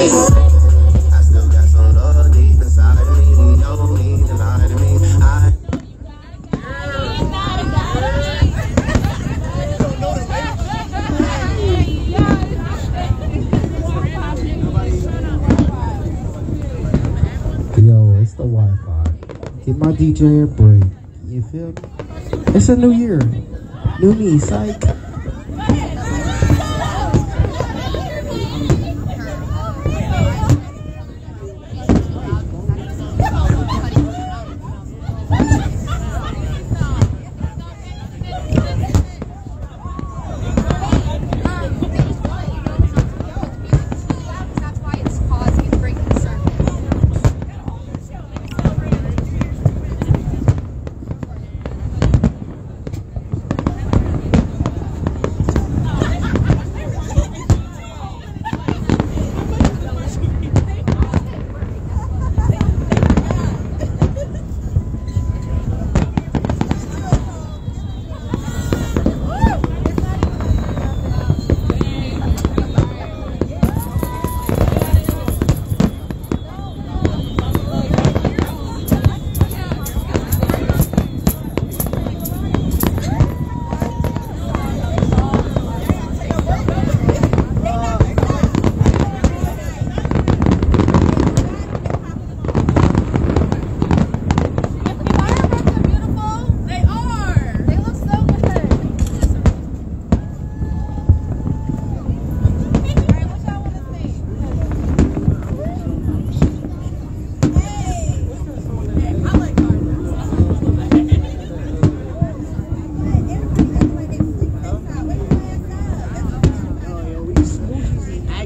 I still got some love deep inside of me. You don't need to lie to me. I Yo, it's the Wi-Fi. Give my DJ a break. You feel me? It's a new year. New me, psych.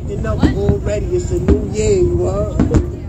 acting up already. It's a new year, you are.